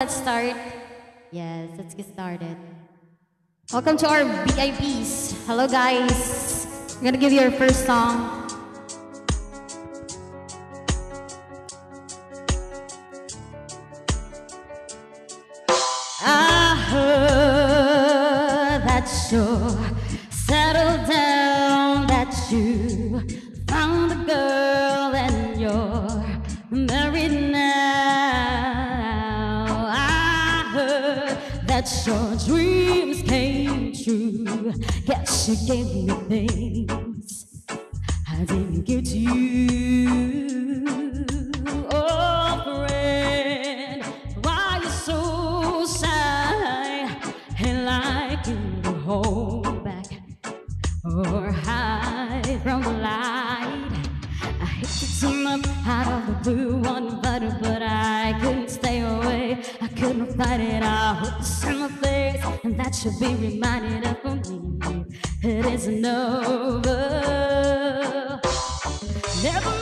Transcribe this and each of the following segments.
Let's start. Yes, let's get started. Welcome to our VIPs. Hello, guys. I'm gonna give you our first song. Your dreams came true. Guess you gave me things I didn't give to you. Oh, friend, why you so shy? And like you to hold back or hide from the light. I hate to turn up out of the blue one butter, but I couldn't fight it. My face, and that should be reminded of me. It isn't over. Never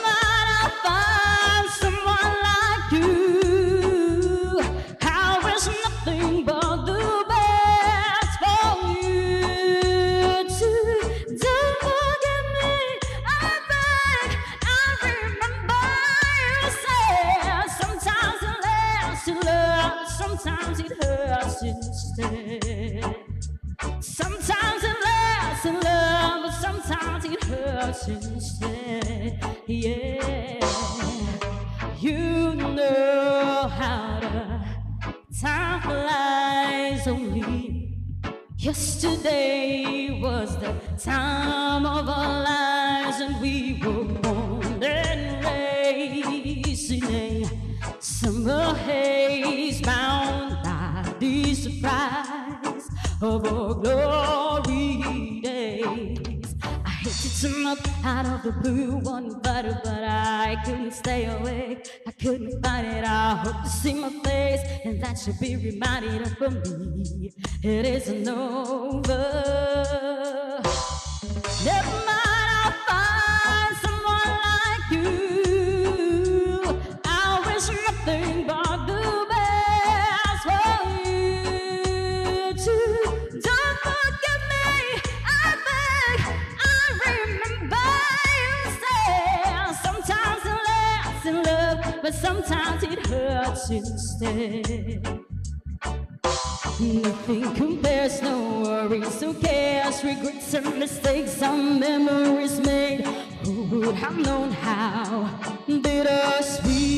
summer haze, bound by the surprise of our glory days. I hate to turn up out of the blue one butter, but I couldn't stay awake. I couldn't find it. I hope to see my face, and that should be reminded of me. It isn't over. Never mind, but sometimes it hurts instead. Nothing compares, no worries, who cares? Regrets and mistakes, some memories made. Who would have known how bittersweet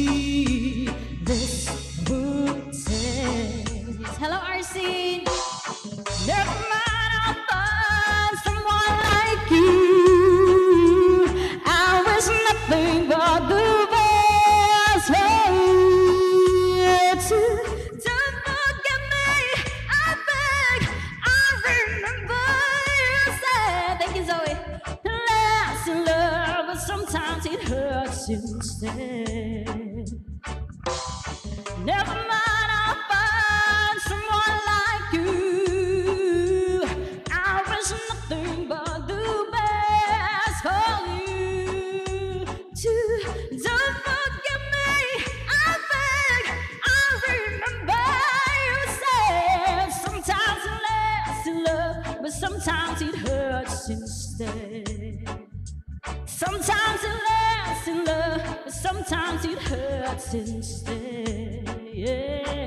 hurts instead. Yeah.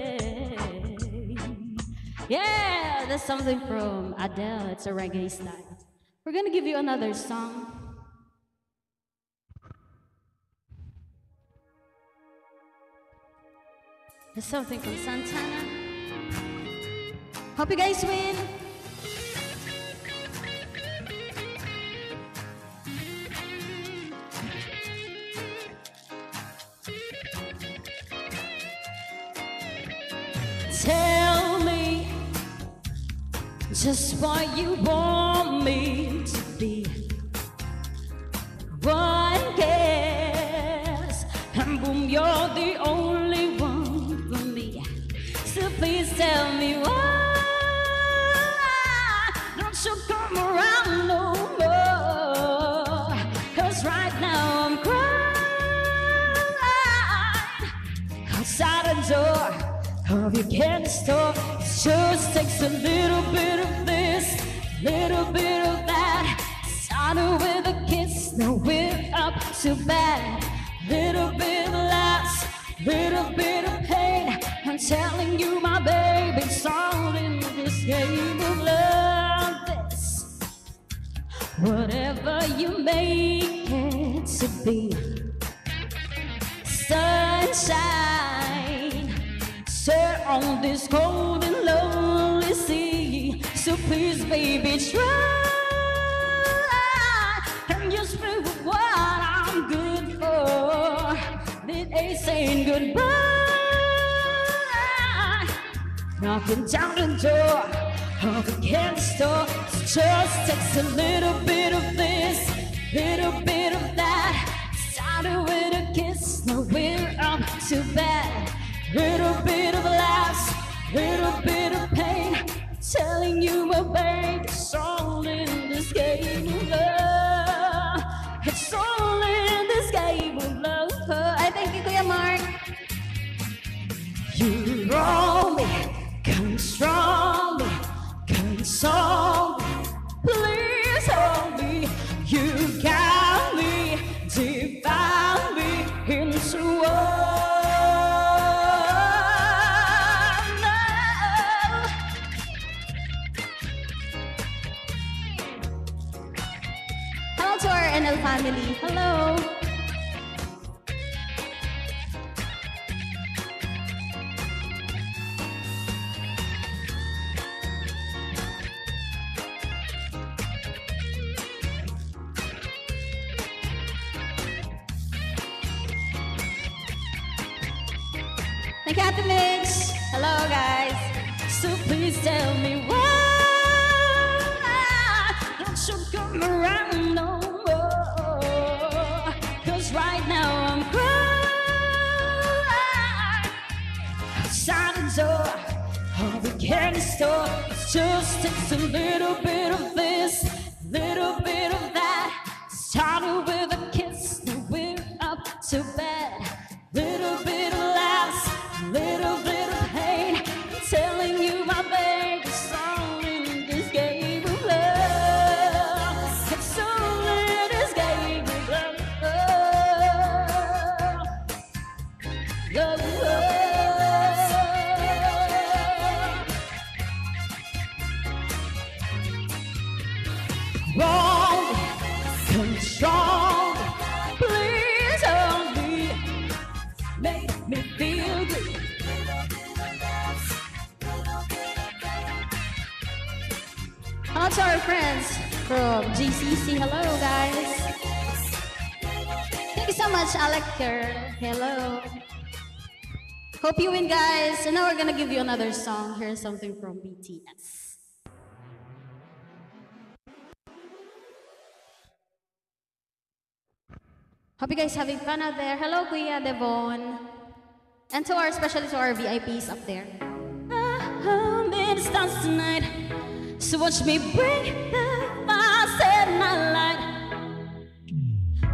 Yeah, that's something from Adele. It's a reggae style. We're gonna give you another song. There's something from Santana. Hope you guys win. Just what you want me to be. One guess, and boom, you're the only one for me. So please tell me why don't you come around no more? Cause right now I'm crying outside the door of your candy store. It just takes a little bit of this, little bit of that. Started with a kiss, now we're up to bad. Little bit of laughs, little bit of pain. I'm telling you, my baby, all in this game of love. This, whatever you make it to be, sunshine. Set on this cold and lonely sea. So please, baby, try and just prove what I'm good for. It ain't saying goodbye. Knocking down the door of a candy store. It just takes a little bit of this, little bit of that. Started with a kiss, now we're up to bed. Little bit of laughs, little bit of pain. Telling you, my baby, it's all in this game of love. It's all in this game of love. Ay, thank you, Kuya Mark. You roll me, control me, console family. Hello. Ate Mitch. Hello, guys. So please tell me why don't you come around the candy store. It just takes a little bit of this, little bit of that. Started with a kiss, now we're up to bed. To our friends from GCC. Hello, guys. Thank you so much, Alec girl. Hello. Hope you win, guys. And now we're gonna give you another song. Here's something from BTS. Hope you guys having fun out there. Hello, Kuya Devon. And to our, especially to our VIPs up there. I'm in the stars tonight. So watch me bring the fire, set my light.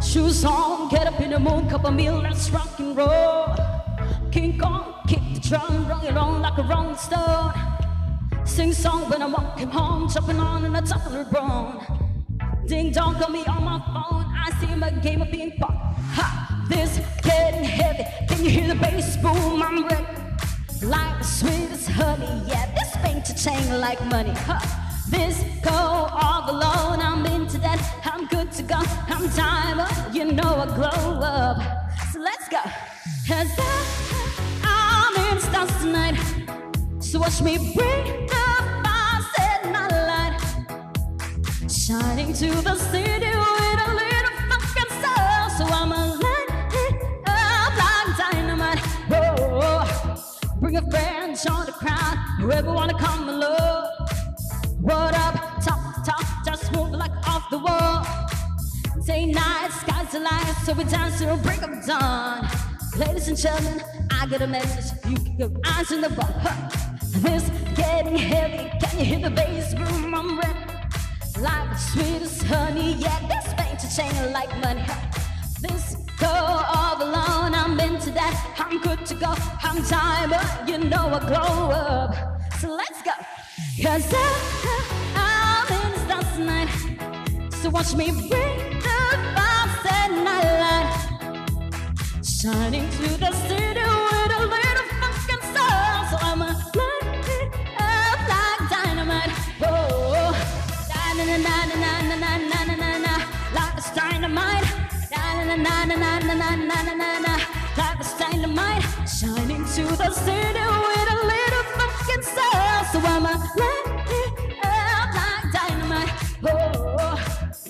Shoes on, get up in the moon, cup of meal, let's rock and roll. King Kong, kick the drum, roll it on like a rolling stone. Sing song when I'm walking home, jumping on in the top of the. Ding dong, call me on my phone. I see my game of ping pong. Ha, this getting heavy. Can you hear the bass boom? I'm ready. Like the sweetest honey, yeah, chain like money. Huh. This go all alone, I'm into that. I'm good to go. I'm diamond, you know I glow up. So let's go. Cause I, I'm in stars tonight. So watch me bring the fire, set my light. Shining to the city with a little fucking soul. So light up dynamite. Whoa, bring a friend, join the crowd. Whoever wanna come along. What up, top, top, just move like off the wall. Day night, sky's light, so we dance till break of dawn. Ladies and gentlemen, I got a message. You can go eyes in the. Huh. This getting heavy. Can you hear the bass boom? I'm ready. Like the sweetest honey, yeah, this paint to chain like money. This go all alone I'm into that. I'm good to go. I'm tired, but you know I glow up. So let's go. Cause I'm in stars tonight. So watch me bring the vibes at night. Shining through the city with a little fucking soul. So I'ma light it up like dynamite. Oh, na na na na na na na na na na like it's dynamite. Na na na na na na na na na na like it's dynamite. Shining through the city with a little rocket so I'm a up like dynamite. Oh,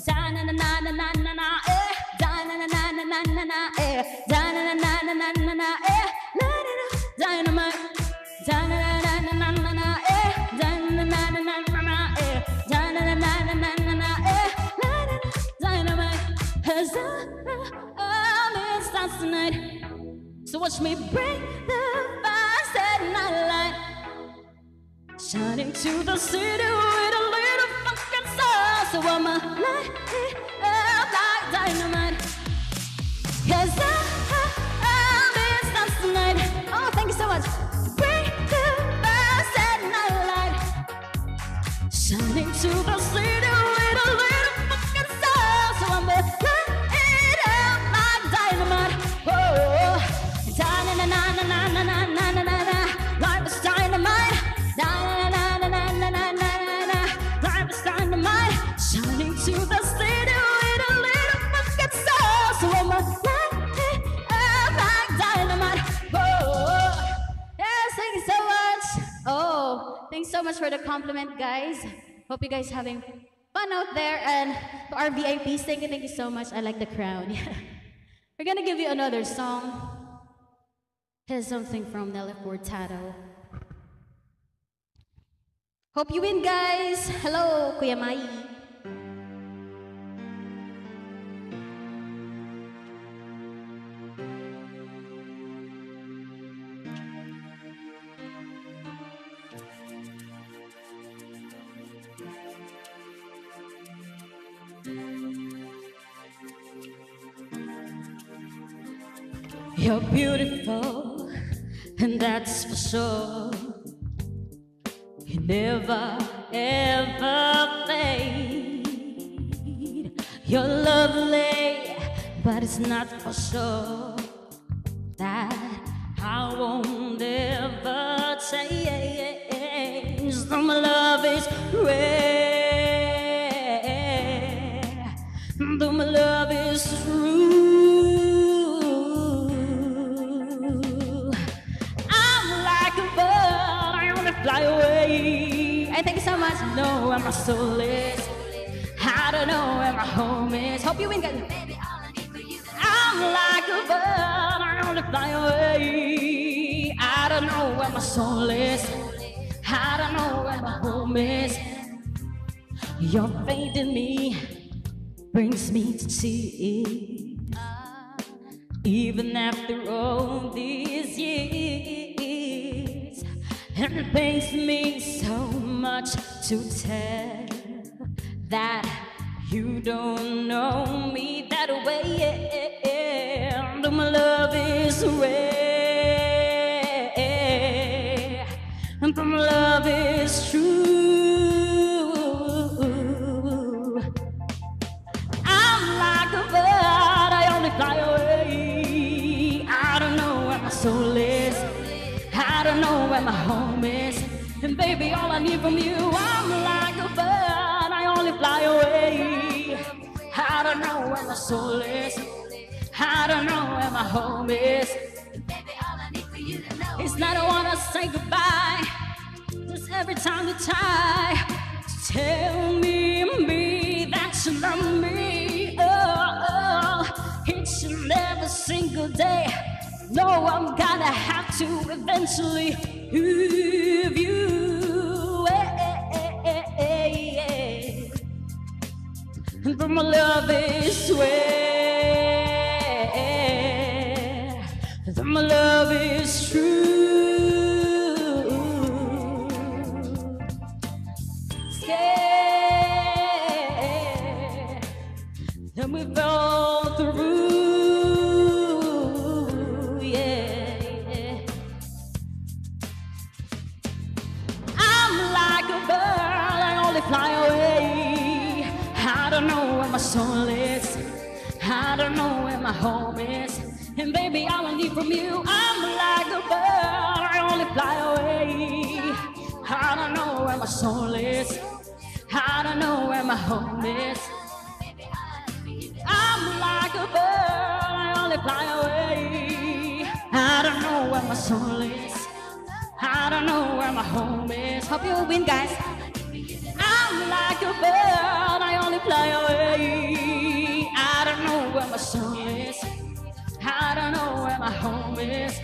na na na na na na na, eh, na na na na na na na, eh, na na na na na na na, eh, na na na, dynamite, na na na na na na na, eh, da na na na na na na, eh, na na na na na na na, eh, na na na, dynamite, huzzah, I'm tonight, so watch me bring the Shining to the city with a little fucking soul. So I'ma light it up like dynamite much for the compliment, guys. Hope you guys having fun out there. And to our VIPs, thank you, thank you so much. I like the crown. Yeah. We're gonna give you another song. Here's something from Nelly Furtado. Hope you win, guys. Hello, Kuya Mai. Sure. You never ever fade. You're lovely, but it's not for sure where my soul is. I don't know where my home is. Hope you ain't win, guys. I'm like a bird, I wanna fly away. I don't know where my soul is. I don't know where my home is. Your faith in me brings me to tears. Even after all these years, and it pains me so much to tell that you don't know me that way. Though my love is rare, and my love is true. I'm like a bird, I only fly away. I don't know where my soul is. I don't know where my home. And baby, all I need from you, I'm like a bird, I only fly away. I don't know where my soul is. I don't know where my home is. It's not I wanna say goodbye. Just every time you to tell me, me that you love me. Oh, oh, each and every single day. No, I'm gonna have to eventually of you. Eh, eh, eh, and from a love is swear, from a love is true. Scared, and we've all through. Home is. And baby, all I need from you, I'm like a bird. I only fly away. I don't know where my soul is. I don't know where my home is. I'm like a bird. I only fly away. I don't know where my soul is. I don't know where my home is. Hope you win, guys. I'm like a bird, I only fly away. My home is.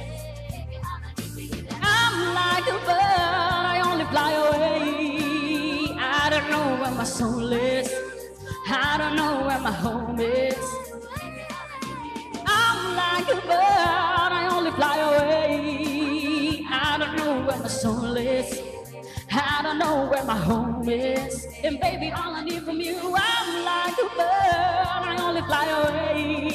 I'm like a bird, I only fly away. I don't know where my soul is. I don't know where my home is. I'm like a bird, I only fly away. I don't know where my soul is. I don't know where my home is. And baby, all I need from you, I'm like a bird. I only fly away.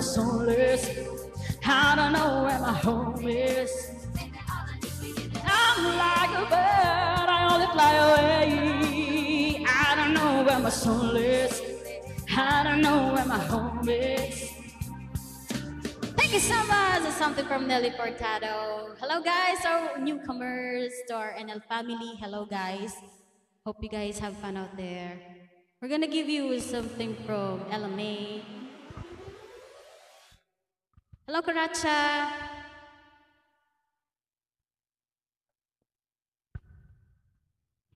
I don't know where my home is. I'm like a bird. I only fly away. I don't know where my soul is. I don't know where my home is. Thank you so much. It's something from Nelly Furtado. Hello, guys, our newcomers to our NL family. Hello, guys. Hope you guys have fun out there. We're gonna give you something from Ella Mai. Hello, Karacha.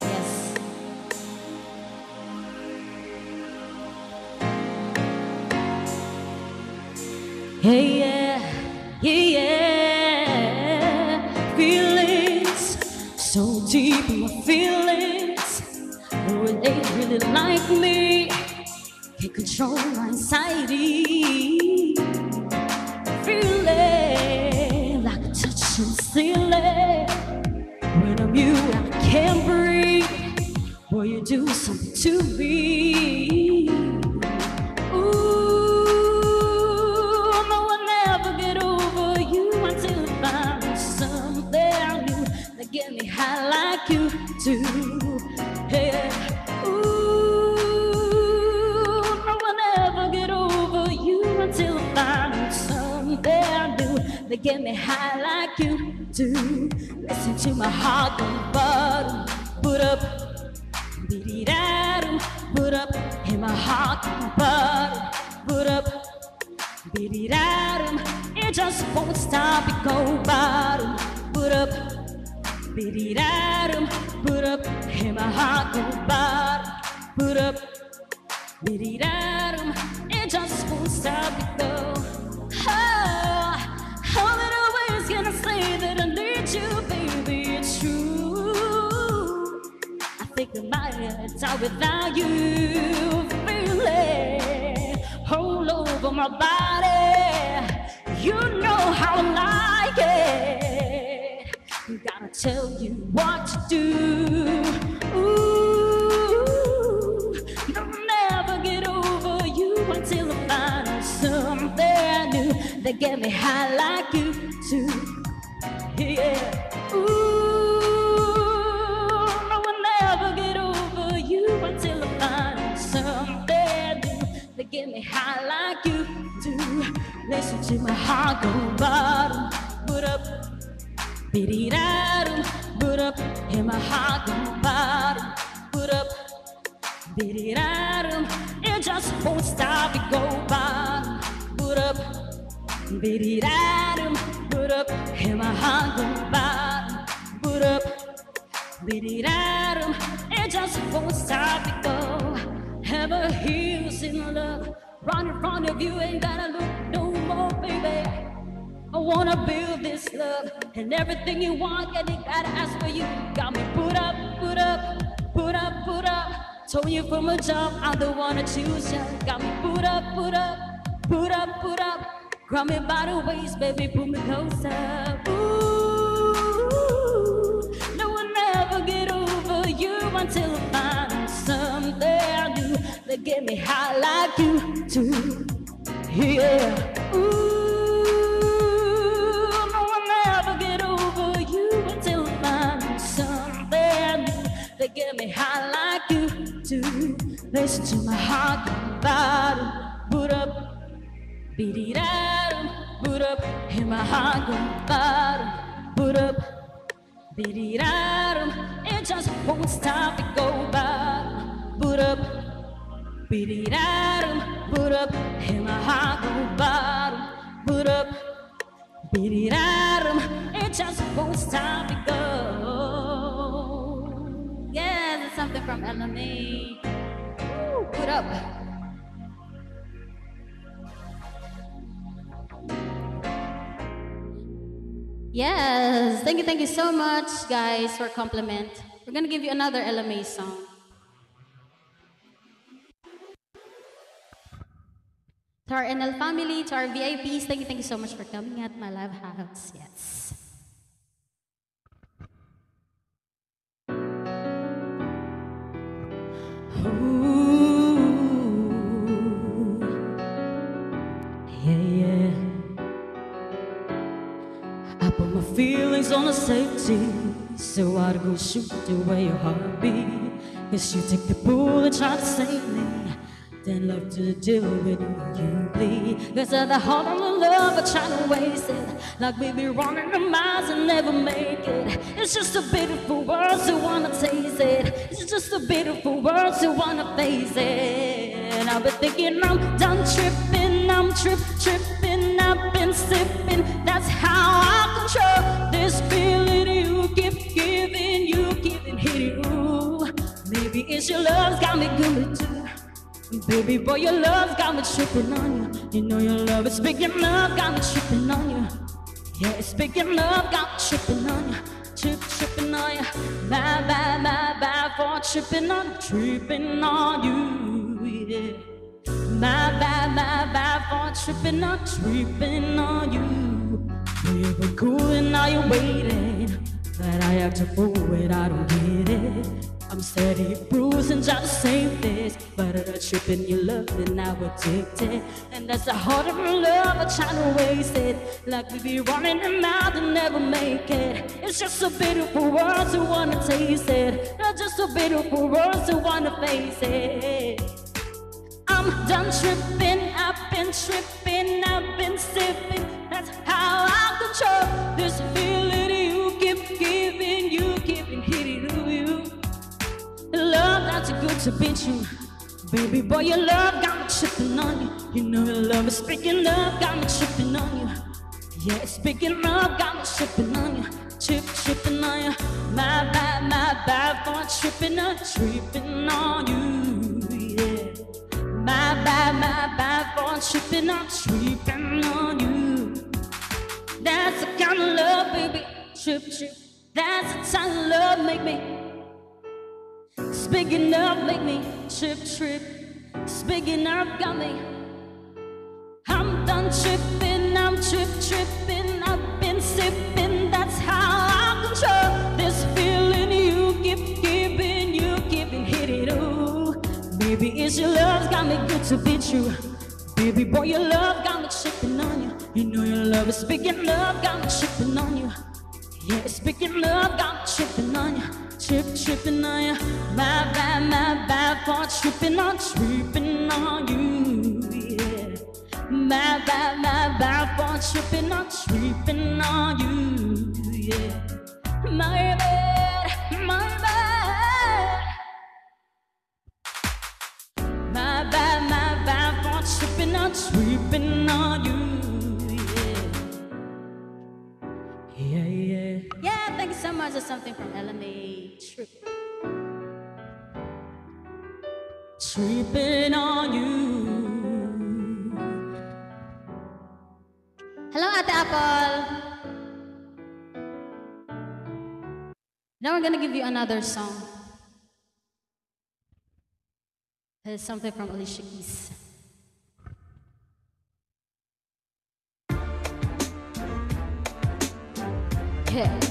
Yes. Hey, yeah, yeah, yeah. Feelings so deep in my feelings. Oh, it ain't really like me. Can't control my anxiety. Ceiling. When I'm you, I can't breathe. Boy, you do something to me. Ooh, no one ever get over you until I find something new that me high like you do. Ooh, no one ever get over you until I find something new that get me high like you do. Listen to my heart go bottom, put up. Biddy-da-dum, put up in my heart, but put up, biddy-da-dum, it just won't stop, it go bottom, put up, biddy-da-dum, put up in my heart, go bottom, put up, biddy-da-dum, it just won't stop, it go. I might die without you. Feeling all over my body. You know how I like it. Gotta tell you what to do. Ooh, never get over you until I find something new that get me high like you do. Yeah. To my heart go bottom, put up, biddy da put up, hear my heart go bottom, put up, biddy da It just won't stop, it go bottom, put up. Biddy da put up, hear my heart go bottom, put up, biddy da it just won't stop it go. Ever heals in love, right in front of you, ain't gotta look more, baby. I wanna build this love and everything you want, and you gotta ask for you. Got me put up, put up, put up, put up. Told you from a jump, the one to choose ya. Got me put up, put up, put up, put up. Grab me by the waist, baby, pull me closer. Ooh, no one ever get over you until I find something new that get me high like you do. Yeah. Listen to my heart boot up, beat it out, boot up. Hear my heart go boot up, beat it out. It just won't stop, it go bottom, boot up, beat it out, boot up. Hear my heart go bottom, boot up, beat it out. It just won't stop, it go. Yeah, that's something from Ella Mai. Woo, Put up. Yes, thank you, thank you so much, guys, for compliment. We're gonna give you another Ella Mai song. To our NL family, to our VIPs, thank you, thank you so much for coming at my live house. Yes. Safety, so I'd go shoot away your heartbeat. Cause you take the bullet, try to save me. Then love to deal with you bleed. Cause at the heart of the love, I try to waste it. Like we be running the miles and never make it. It's just a beautiful world, so wanna taste it. It's just a beautiful world, so wanna face it. I've been thinking I'm done tripping, I'm trip tripping, I've been sipping. That's how I control It's your love's got me good too. Baby boy, your love's got me tripping on you. You know your love is big enough, got me tripping on you. Yeah, it's big enough, got me tripping on you. Trip, tripping on you. Bye, bye, bye, bye for tripping on, tripping on you. Yeah. Bye, bye, bye, bye for tripping on, tripping on you. You were cool and now you're waiting. But I act a fool when I don't get it. I'm steady bruising, to save this. But I'm tripping your love and now addicted. And that's the heart of love, I'm trying to waste it. Like we be running them out and never make it. It's just a beautiful world to wanna taste it. Not just a beautiful world to wanna face it. I'm done tripping, I've been tripping, I've been sipping. To be true. Baby boy, your love got me tripping on you. You know your love is speaking up, got me tripping on you. Yeah, it's speaking up, got me tripping on you. Trip, tripping on you. My bad, my bad for tripping on, tripping on you. Yeah. My bad, my bad for tripping on, tripping on you. That's the kind of love, baby. Trip, trip. That's the kind of love make me. Speaking up, make me trip, trip. Speaking up, got me. I'm done tripping, I'm trip, tripping. I've been sipping, that's how I control this feeling you keep giving, you keeping hitting. Ooh, baby, it's your love's got me good to be true. Baby boy, your love got me tripping on you. You know your love is speaking love, got me tripping on you. Yeah, it's speaking love, got me tripping on you. Trip, tripping on you. My bad, my bad for tripping on, tripping on you. Yeah. My bad, my bad for tripping on, tripping on you. Yeah. My bad, my bad. My bad, my bad for tripping on, tripping on you. Yeah, thank you so much. That's something from Ella Mai. Trip. Tripping on you. Hello, Ate Apple. Now we're gonna give you another song. It's something from Alicia Keys. Yeah,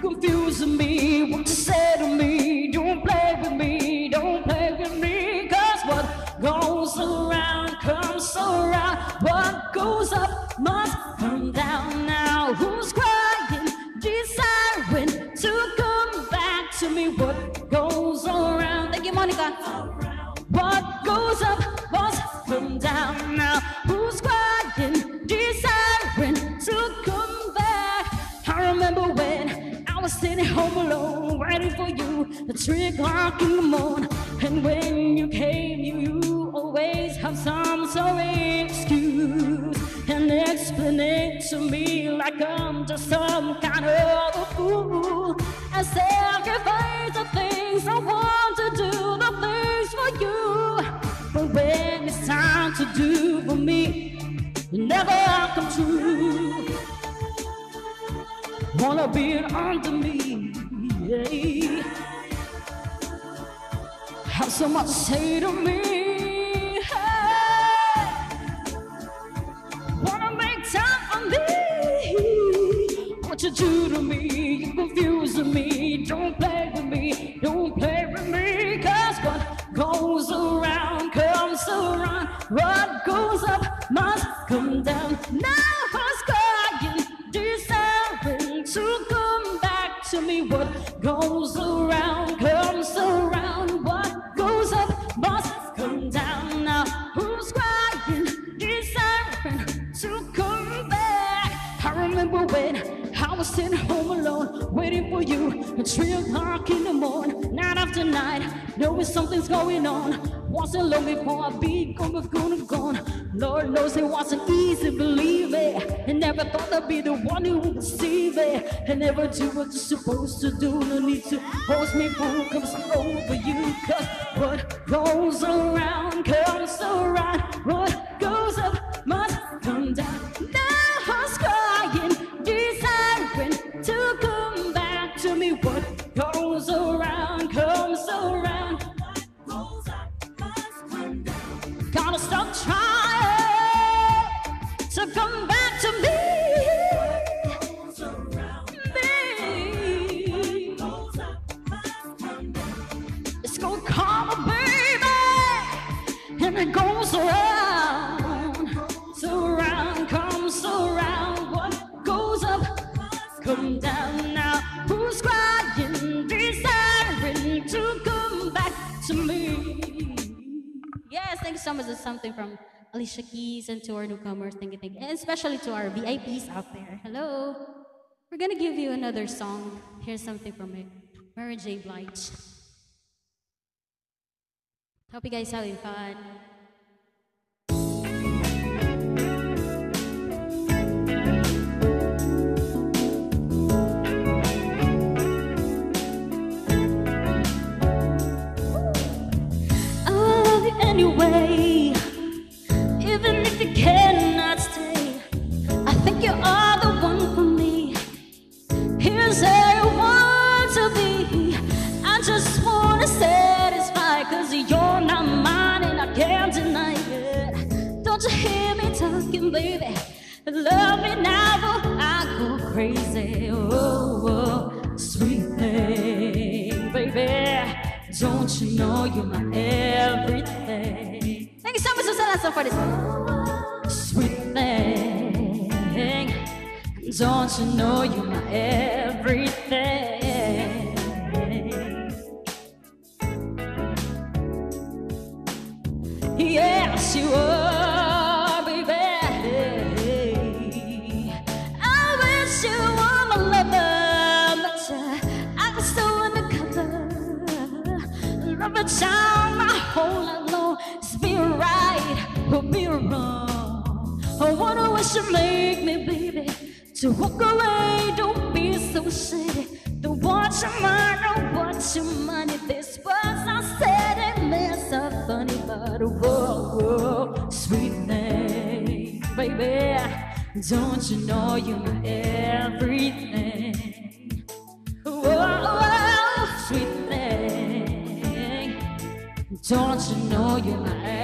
confusing me. What you say to me? Don't play with me. Don't play with me. Cause what goes around comes around. What goes up three o'clock in the morning. And when you came, you, you always have some sorry excuse and explain it to me like I'm just some kind of a fool. I sacrifice the things I want to do, the things for you. But when it's time to do for me, it never come true. Wanna be under me. yeah. Have so much to say to me. hey. Wanna make time for me. What you do to me, you confusing me. Don't play with me, don't play with me. Cause what goes around comes around. What goes up must come down. Now night knowing something's going on. Wasn't long before I be gone, was gonna gone. Lord knows it wasn't easy, believe it. And never thought I'd be the one who would see it. And never do what you're supposed to do. No need to force me, fool, comes over you. Cause what goes around comes around. What goes up something from Alicia Keys and to our newcomers. Thank you, thank you. And especially to our VIPs out there. Hello. We're gonna give you another song. Here's something from it. Mary J. Blige. Hope you guys having fun. You anyway, Where you want to be. I just wanna satisfy, cause you're not mine and I can't deny it. Don't you hear me talking, baby? Love me now, or I go crazy. Oh, oh sweet thing, baby. Don't you know you're my everything? Thank you so much, Susan, for this. Don't you know you're my everything? Yes, you are, baby. I wish you were my lover, but uh, I was so undercover. Love a child my whole life long. It's be right or be wrong. I wanna wish you make me, baby, to walk away. Don't be so shady. Don't want your mind, don't want your money. This was I said it meant so funny, but whoa, whoa, sweet thing, baby. Don't you know you're my everything? Whoa, whoa, sweet thing. Don't you know you're my